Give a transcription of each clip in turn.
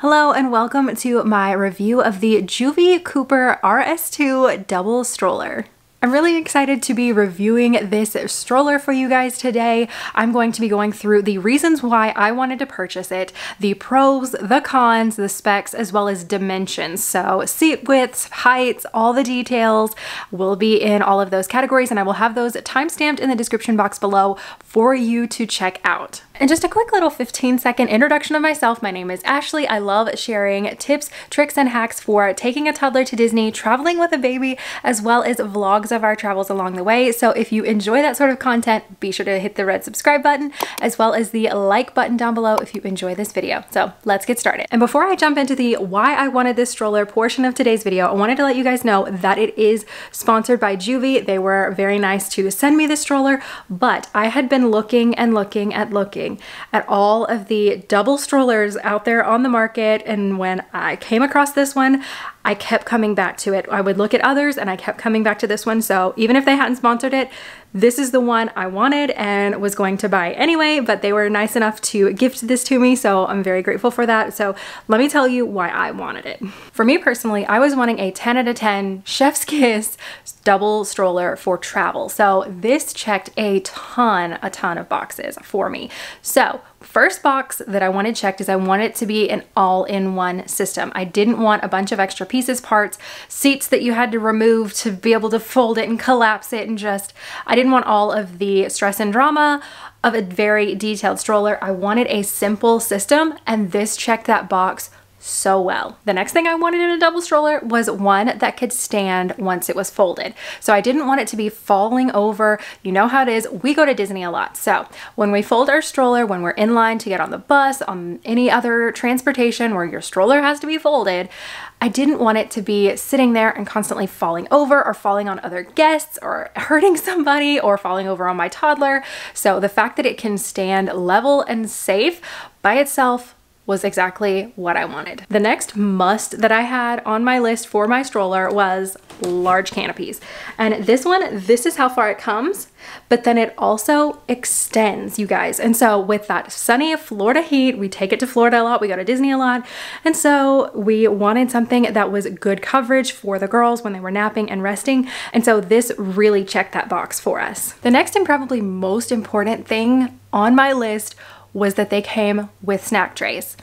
Hello and welcome to my review of the Joovy Kooper RS2 Double Stroller. I'm really excited to be reviewing this stroller for you guys today. I'm going to be going through the reasons why I wanted to purchase it, the pros, the cons, the specs, as well as dimensions. So seat widths, heights, all the details will be in all of those categories and I will have those timestamped in the description box below for you to check out. And just a quick little 15 second introduction of myself. My name is Ashley. I love sharing tips, tricks, and hacks for taking a toddler to Disney, traveling with a baby, as well as vlogs of our travels along the way. So if you enjoy that sort of content, be sure to hit the red subscribe button, as well as the like button down below if you enjoy this video. So let's get started. And before I jump into the why I wanted this stroller portion of today's video, I wanted to let you guys know that it is sponsored by Joovy. They were very nice to send me this stroller, but I had been looking and looking at looking looking at all of the double strollers out there on the market. And when I came across this one, I kept coming back to it. I would look at others and I kept coming back to this one. So even if they hadn't sponsored it, this is the one I wanted and was going to buy anyway, but they were nice enough to gift this to me. So I'm very grateful for that. So let me tell you why I wanted it. For me personally, I was wanting a 10 out of 10 chef's kiss double stroller for travel. So this checked a ton, a ton of boxes for me. So first box that I wanted checked is I want it to be an all-in-one system. I didn't want a bunch of extra pieces, parts, seats that you had to remove to be able to fold it and collapse it and just, I didn't want all of the stress and drama of a very detailed stroller. I wanted a simple system and this checked that box so well. The next thing I wanted in a double stroller was one that could stand once it was folded. So I didn't want it to be falling over. You know how it is. We go to Disney a lot. So when we fold our stroller, when we're in line to get on the bus, on any other transportation where your stroller has to be folded, I didn't want it to be sitting there and constantly falling over or falling on other guests or hurting somebody or falling over on my toddler. So the fact that it can stand level and safe by itself was exactly what I wanted. The next must that I had on my list for my stroller was large canopies. And this one, this is how far it comes, but then it also extends, you guys. And so with that sunny Florida heat, we take it to Florida a lot, we go to Disney a lot. And so we wanted something that was good coverage for the girls when they were napping and resting. And so this really checked that box for us. The next and probably most important thing on my list was that they came with snack trays.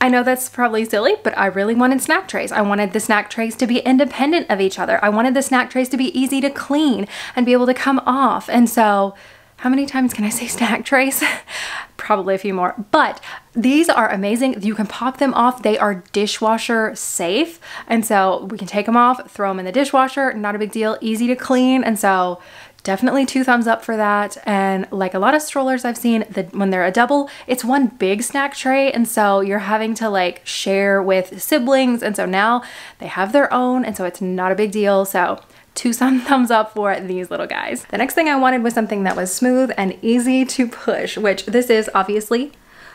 I know that's probably silly, but I really wanted snack trays. I wanted the snack trays to be independent of each other. I wanted the snack trays to be easy to clean and be able to come off. And so how many times can I say snack trays? Probably a few more, but these are amazing. You can pop them off. They are dishwasher safe. And so we can take them off, throw them in the dishwasher, not a big deal, easy to clean. And so definitely two thumbs up for that. And like a lot of strollers I've seen, that when they're a double, it's one big snack tray. And so you're having to like share with siblings. And so now they have their own. And so it's not a big deal. So two some thumbs up for these little guys. The next thing I wanted was something that was smooth and easy to push, which this is obviously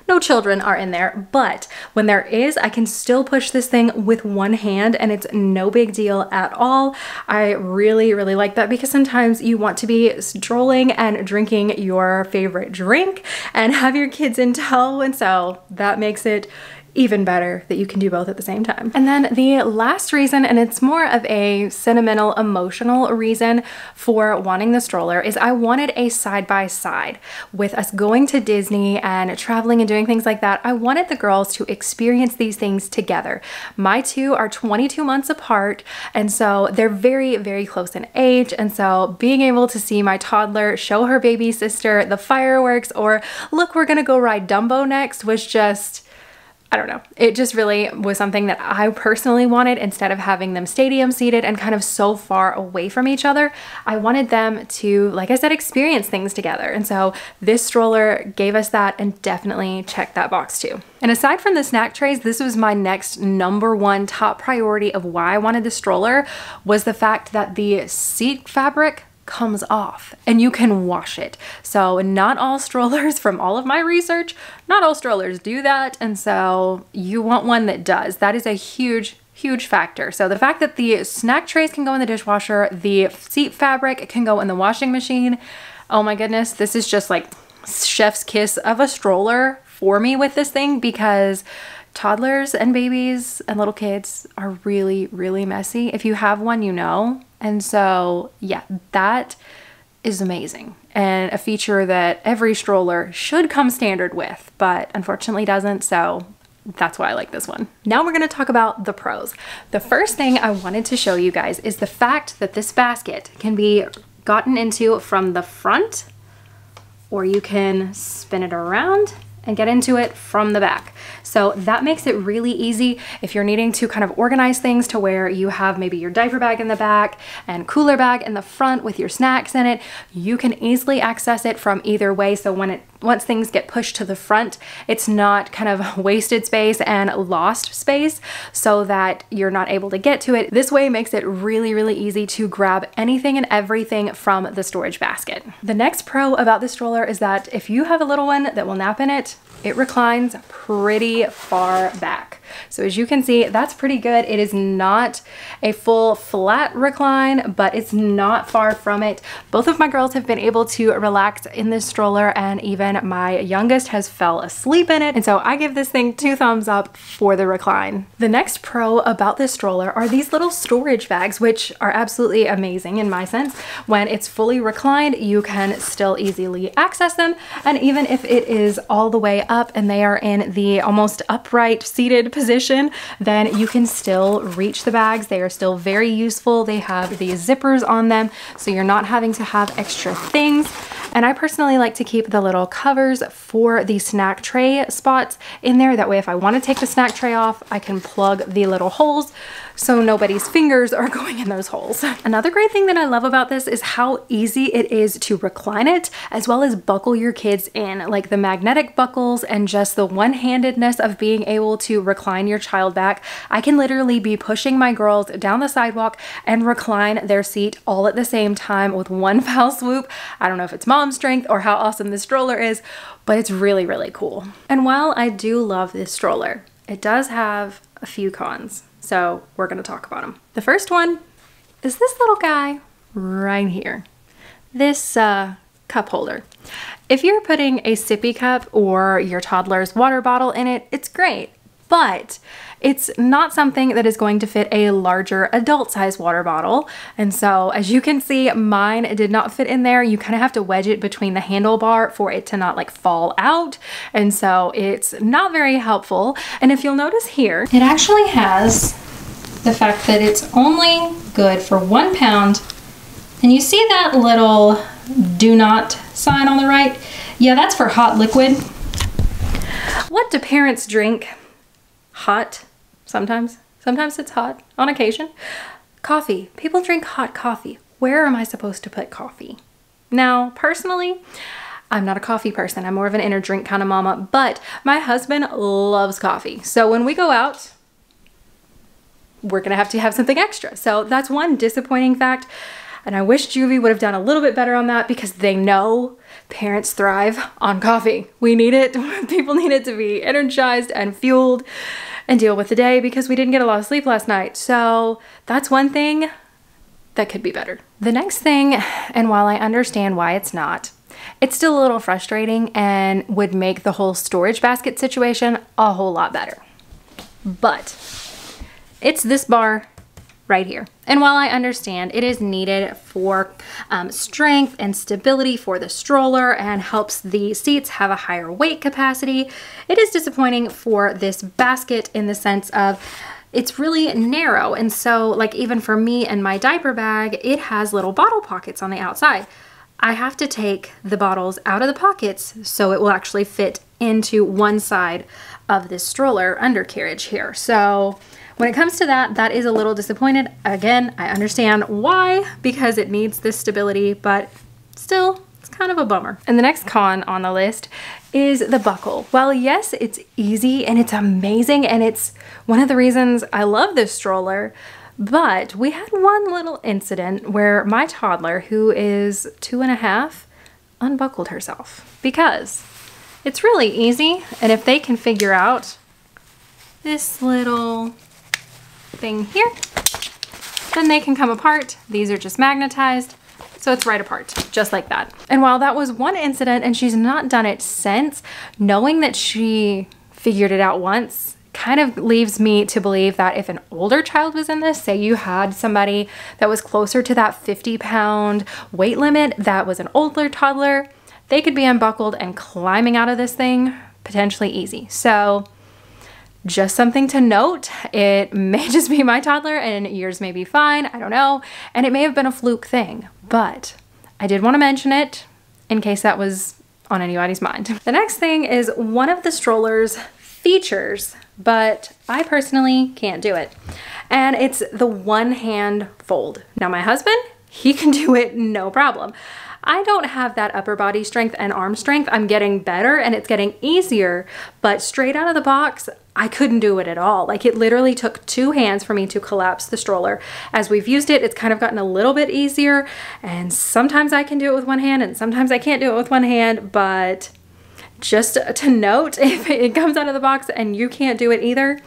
no children are in there, but when there is, I can still push this thing with one hand and it's no big deal at all. I really, really like that because sometimes you want to be strolling and drinking your favorite drink and have your kids in tow. And so that makes it even better that you can do both at the same time. And then the last reason, and it's more of a sentimental, emotional reason for wanting the stroller is I wanted a side-by-side with us going to Disney and traveling and doing things like that. I wanted the girls to experience these things together. My two are 22 months apart, and so they're very, very close in age. And so being able to see my toddler show her baby sister the fireworks or look, we're gonna go ride Dumbo next was just I don't know. It just really was something that I personally wanted instead of having them stadium seated and kind of so far away from each other. I wanted them to, like I said, experience things together. And so this stroller gave us that and definitely checked that box too. And aside from the snack trays, this was my next number one top priority of why I wanted the stroller was the fact that the seat fabric comes off and you can wash it. So not all strollers from all of my research, not all strollers do that. And so you want one that does. That is a huge, huge factor. So the fact that the snack trays can go in the dishwasher, the seat fabric can go in the washing machine. Oh my goodness, this is just like chef's kiss of a stroller for me with this thing because toddlers and babies and little kids are really, really messy. If you have one, you know. And so, yeah, that is amazing and a feature that every stroller should come standard with, but unfortunately doesn't. So that's why I like this one. Now we're gonna talk about the pros. The first thing I wanted to show you guys is the fact that this basket can be gotten into from the front or you can spin it around and get into it from the back. So that makes it really easy if you're needing to kind of organize things to where you have maybe your diaper bag in the back and cooler bag in the front with your snacks in it. You can easily access it from either way. So when it once things get pushed to the front, it's not kind of wasted space and lost space so that you're not able to get to it. This way makes it really, really easy to grab anything and everything from the storage basket. The next pro about the stroller is that if you have a little one that will nap in it, it reclines pretty far back. So as you can see, that's pretty good. It is not a full flat recline, but it's not far from it. Both of my girls have been able to relax in this stroller and even my youngest has fell asleep in it. And so I give this thing two thumbs up for the recline. The next pro about this stroller are these little storage bags, which are absolutely amazing in my sense. When it's fully reclined, you can still easily access them. And even if it is all the way up and they are in the almost upright seated position, then you can still reach the bags. They are still very useful. They have these zippers on them, so you're not having to have extra things. And I personally like to keep the little covers for the snack tray spots in there. That way, if I want to take the snack tray off, I can plug the little holes so nobody's fingers are going in those holes. Another great thing that I love about this is how easy it is to recline it as well as buckle your kids in like the magnetic buckles and just the one-handedness of being able to recline your child back. I can literally be pushing my girls down the sidewalk and recline their seat all at the same time with one foul swoop. I don't know if it's mom strength or how awesome this stroller is, but it's really, really cool. And while I do love this stroller, it does have a few cons. So we're gonna talk about them. The first one is this little guy right here. This uh, cup holder. If you're putting a sippy cup or your toddler's water bottle in it, it's great but it's not something that is going to fit a larger adult size water bottle. And so as you can see, mine did not fit in there. You kind of have to wedge it between the handlebar for it to not like fall out. And so it's not very helpful. And if you'll notice here, it actually has the fact that it's only good for one pound. And you see that little do not sign on the right? Yeah, that's for hot liquid. What do parents drink? hot sometimes. Sometimes it's hot on occasion. Coffee. People drink hot coffee. Where am I supposed to put coffee? Now, personally, I'm not a coffee person. I'm more of an inner drink kind of mama, but my husband loves coffee. So when we go out, we're gonna have to have something extra. So that's one disappointing fact. And I wish Joovy would have done a little bit better on that because they know parents thrive on coffee. We need it. People need it to be energized and fueled and deal with the day because we didn't get a lot of sleep last night. So that's one thing that could be better. The next thing, and while I understand why it's not, it's still a little frustrating and would make the whole storage basket situation a whole lot better. But it's this bar right here. And while I understand it is needed for um, strength and stability for the stroller and helps the seats have a higher weight capacity, it is disappointing for this basket in the sense of it's really narrow. And so like even for me and my diaper bag, it has little bottle pockets on the outside. I have to take the bottles out of the pockets so it will actually fit into one side of this stroller undercarriage here. So when it comes to that, that is a little disappointed. Again, I understand why, because it needs this stability, but still, it's kind of a bummer. And the next con on the list is the buckle. While yes, it's easy and it's amazing and it's one of the reasons I love this stroller, but we had one little incident where my toddler, who is two and a half, unbuckled herself because it's really easy. And if they can figure out this little thing here. Then they can come apart. These are just magnetized. So it's right apart, just like that. And while that was one incident and she's not done it since, knowing that she figured it out once kind of leaves me to believe that if an older child was in this, say you had somebody that was closer to that 50 pound weight limit that was an older toddler, they could be unbuckled and climbing out of this thing potentially easy. So just something to note. It may just be my toddler and yours may be fine. I don't know. And it may have been a fluke thing, but I did want to mention it in case that was on anybody's mind. The next thing is one of the stroller's features, but I personally can't do it. And it's the one hand fold. Now my husband, he can do it no problem. I don't have that upper body strength and arm strength. I'm getting better and it's getting easier, but straight out of the box, I couldn't do it at all. Like it literally took two hands for me to collapse the stroller. As we've used it, it's kind of gotten a little bit easier and sometimes I can do it with one hand and sometimes I can't do it with one hand, but just to note, if it comes out of the box and you can't do it either,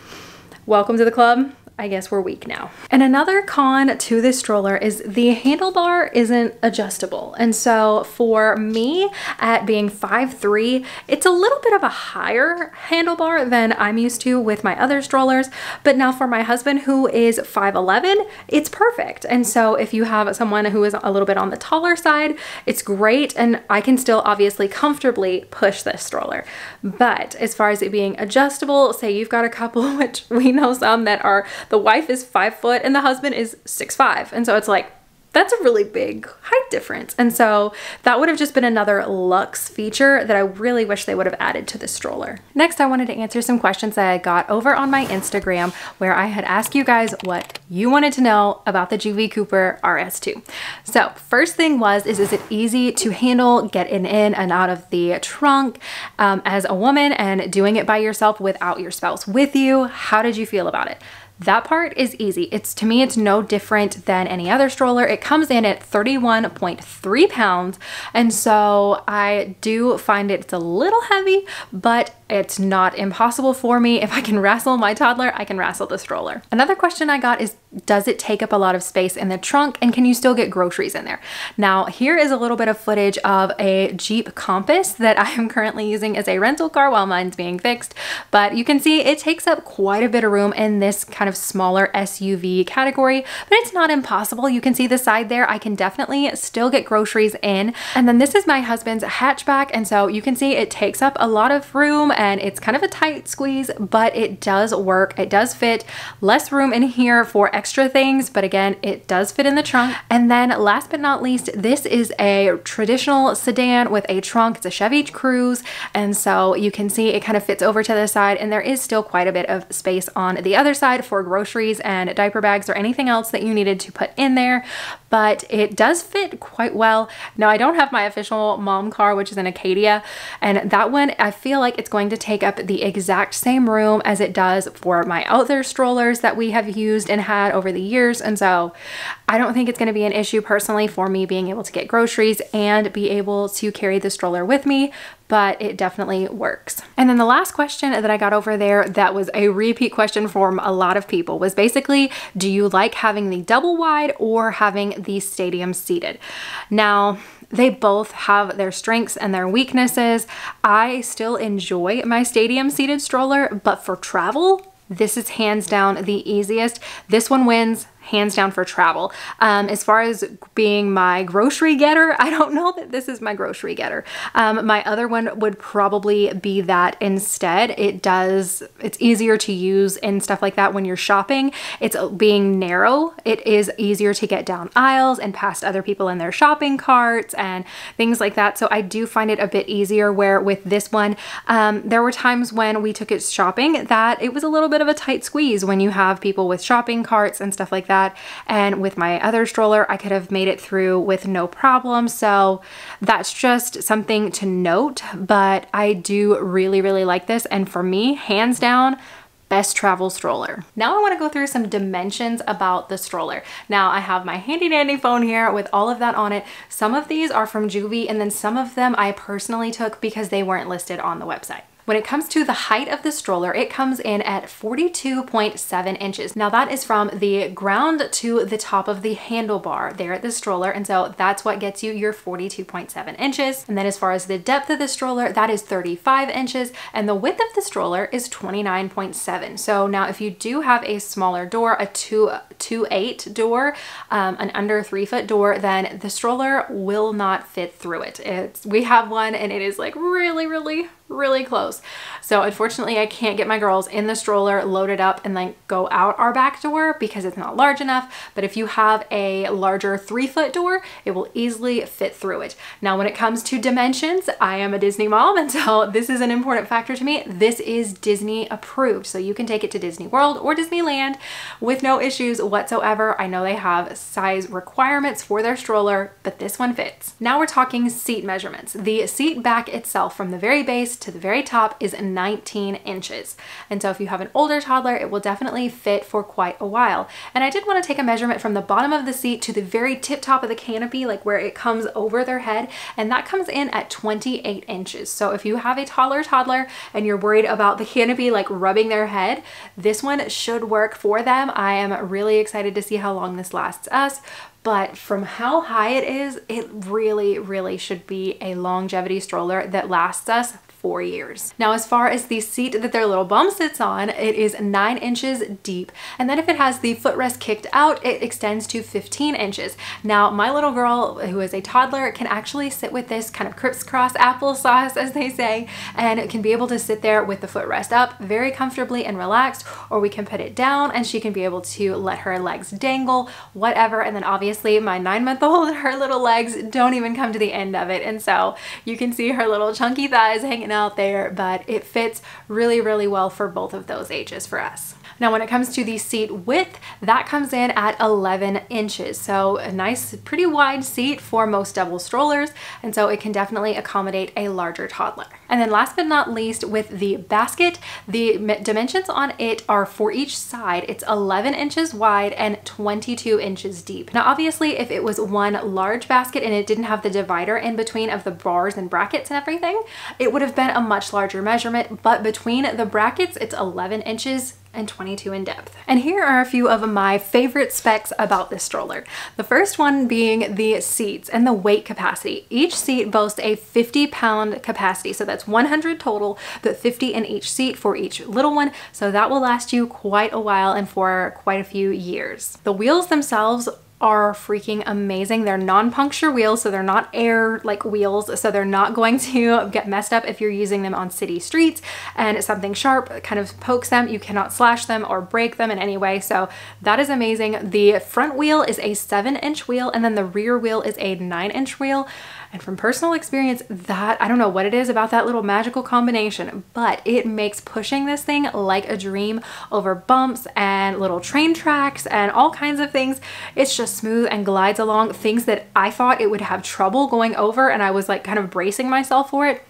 welcome to the club. I guess we're weak now. And another con to this stroller is the handlebar isn't adjustable. And so for me at being 5'3", it's a little bit of a higher handlebar than I'm used to with my other strollers. But now for my husband who is 5'11", it's perfect. And so if you have someone who is a little bit on the taller side, it's great. And I can still obviously comfortably push this stroller. But as far as it being adjustable, say you've got a couple, which we know some that are the wife is five foot and the husband is six five. And so it's like, that's a really big height difference. And so that would have just been another luxe feature that I really wish they would have added to the stroller. Next, I wanted to answer some questions that I got over on my Instagram where I had asked you guys what you wanted to know about the Joovy Kooper RS2. So first thing was, is, is it easy to handle, getting in, in and out of the trunk um, as a woman and doing it by yourself without your spouse with you? How did you feel about it? That part is easy. It's to me, it's no different than any other stroller. It comes in at 31.3 pounds. And so I do find it's a little heavy, but it's not impossible for me. If I can wrestle my toddler, I can wrestle the stroller. Another question I got is, does it take up a lot of space in the trunk and can you still get groceries in there? Now, here is a little bit of footage of a Jeep Compass that I am currently using as a rental car while mine's being fixed, but you can see it takes up quite a bit of room in this kind of smaller SUV category, but it's not impossible. You can see the side there. I can definitely still get groceries in. And then this is my husband's hatchback. And so you can see it takes up a lot of room and it's kind of a tight squeeze, but it does work. It does fit less room in here for things, but again, it does fit in the trunk. And then last but not least, this is a traditional sedan with a trunk. It's a Chevy Cruze. And so you can see it kind of fits over to the side and there is still quite a bit of space on the other side for groceries and diaper bags or anything else that you needed to put in there but it does fit quite well. Now I don't have my official mom car, which is an Acadia, and that one I feel like it's going to take up the exact same room as it does for my other strollers that we have used and had over the years. And so I don't think it's going to be an issue personally for me being able to get groceries and be able to carry the stroller with me, but it definitely works. And then the last question that I got over there that was a repeat question from a lot of people was basically, do you like having the double wide or having the stadium seated. Now, they both have their strengths and their weaknesses. I still enjoy my stadium seated stroller, but for travel, this is hands down the easiest. This one wins hands down for travel. Um, as far as being my grocery getter, I don't know that this is my grocery getter. Um, my other one would probably be that instead. It does, it's easier to use and stuff like that when you're shopping. It's being narrow. It is easier to get down aisles and past other people in their shopping carts and things like that. So I do find it a bit easier where with this one, um, there were times when we took it shopping that it was a little bit of a tight squeeze when you have people with shopping carts and stuff like that that. And with my other stroller, I could have made it through with no problem. So that's just something to note, but I do really, really like this. And for me, hands down, best travel stroller. Now I wanna go through some dimensions about the stroller. Now I have my handy dandy phone here with all of that on it. Some of these are from Joovy and then some of them I personally took because they weren't listed on the website. When it comes to the height of the stroller, it comes in at 42.7 inches. Now that is from the ground to the top of the handlebar there at the stroller. And so that's what gets you your 42.7 inches. And then as far as the depth of the stroller, that is 35 inches. And the width of the stroller is 29.7. So now if you do have a smaller door, a 2, two 8 door, um, an under 3 foot door, then the stroller will not fit through it. It's, we have one and it is like really, really, really close. So unfortunately I can't get my girls in the stroller loaded up and then go out our back door because it's not large enough. But if you have a larger three foot door, it will easily fit through it. Now when it comes to dimensions, I am a Disney mom and so this is an important factor to me. This is Disney approved. So you can take it to Disney World or Disneyland with no issues whatsoever. I know they have size requirements for their stroller, but this one fits. Now we're talking seat measurements. The seat back itself from the very base to the very top is 19 inches. And so if you have an older toddler, it will definitely fit for quite a while. And I did want to take a measurement from the bottom of the seat to the very tip top of the canopy, like where it comes over their head. And that comes in at 28 inches. So if you have a taller toddler and you're worried about the canopy like rubbing their head, this one should work for them. I am really excited to see how long this lasts us but from how high it is, it really, really should be a longevity stroller that lasts us four years. Now, as far as the seat that their little bum sits on, it is nine inches deep. And then if it has the footrest kicked out, it extends to 15 inches. Now, my little girl, who is a toddler, can actually sit with this kind of crisscross applesauce, as they say, and it can be able to sit there with the footrest up very comfortably and relaxed, or we can put it down and she can be able to let her legs dangle, whatever. And then obviously my nine month old, her little legs don't even come to the end of it. And so you can see her little chunky thighs hanging out there, but it fits really, really well for both of those ages for us. Now, when it comes to the seat width, that comes in at 11 inches. So a nice, pretty wide seat for most double strollers. And so it can definitely accommodate a larger toddler. And then last but not least with the basket, the dimensions on it are for each side. It's 11 inches wide and 22 inches deep. Now, obviously if it was one large basket and it didn't have the divider in between of the bars and brackets and everything, it would have been a much larger measurement, but between the brackets, it's 11 inches and 22 in depth. And here are a few of my favorite specs about this stroller. The first one being the seats and the weight capacity. Each seat boasts a 50 pound capacity. So that's 100 total, but 50 in each seat for each little one. So that will last you quite a while and for quite a few years. The wheels themselves are freaking amazing. They're non-puncture wheels, so they're not air like wheels, so they're not going to get messed up if you're using them on city streets and something sharp kind of pokes them. You cannot slash them or break them in any way, so that is amazing. The front wheel is a seven inch wheel and then the rear wheel is a nine inch wheel. And from personal experience, that, I don't know what it is about that little magical combination, but it makes pushing this thing like a dream over bumps and little train tracks and all kinds of things. It's just smooth and glides along things that I thought it would have trouble going over and I was like kind of bracing myself for it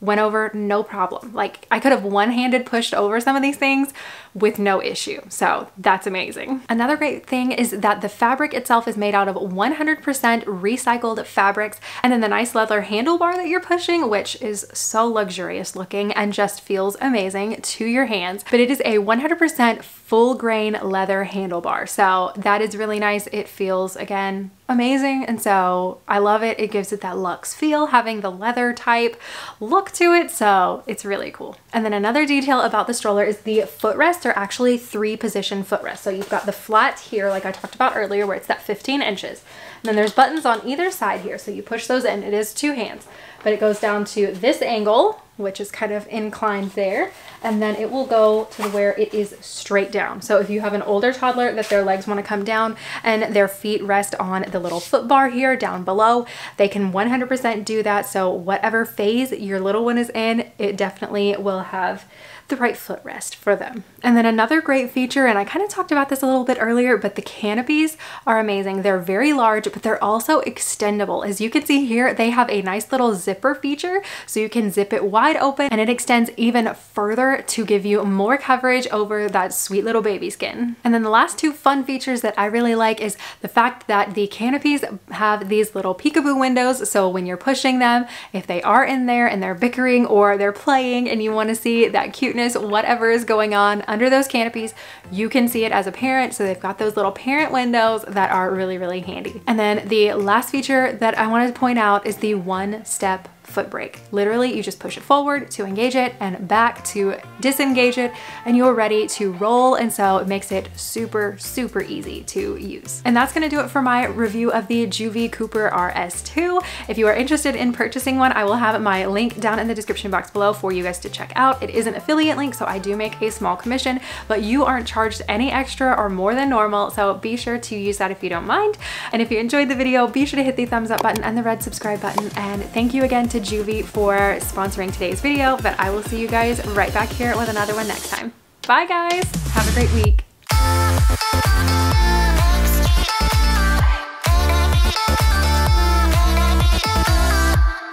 went over no problem. Like I could have one-handed pushed over some of these things with no issue. So that's amazing. Another great thing is that the fabric itself is made out of 100% recycled fabrics and then the nice leather handlebar that you're pushing, which is so luxurious looking and just feels amazing to your hands. But it is a 100% full grain leather handlebar. So that is really nice. It feels, again, amazing. And so I love it. It gives it that luxe feel, having the leather type look to it. So it's really cool. And then another detail about the stroller is the footrests are actually three position footrests. So you've got the flat here, like I talked about earlier, where it's that 15 inches. And then there's buttons on either side here. So you push those in, it is two hands, but it goes down to this angle which is kind of inclined there. And then it will go to where it is straight down. So if you have an older toddler that their legs want to come down and their feet rest on the little foot bar here down below, they can 100% do that. So whatever phase your little one is in, it definitely will have the right foot rest for them. And then another great feature, and I kind of talked about this a little bit earlier, but the canopies are amazing. They're very large, but they're also extendable. As you can see here, they have a nice little zipper feature, so you can zip it wide open and it extends even further to give you more coverage over that sweet little baby skin. And then the last two fun features that I really like is the fact that the canopies have these little peekaboo windows, so when you're pushing them, if they are in there and they're bickering or they're playing and you want to see that cuteness, whatever is going on under those canopies, you can see it as a parent. So they've got those little parent windows that are really, really handy. And then the last feature that I wanted to point out is the one step foot brake. Literally, you just push it forward to engage it and back to disengage it, and you're ready to roll. And so it makes it super, super easy to use. And that's gonna do it for my review of the Joovy Kooper RS2. If you are interested in purchasing one, I will have my link down in the description box below for you guys to check out. It is an affiliate link, so I do make a small commission, but you aren't charged any extra or more than normal, so be sure to use that if you don't mind. And if you enjoyed the video, be sure to hit the thumbs up button and the red subscribe button. And thank you again to to Joovy for sponsoring today's video, but I will see you guys right back here with another one next time. Bye guys, have a great week.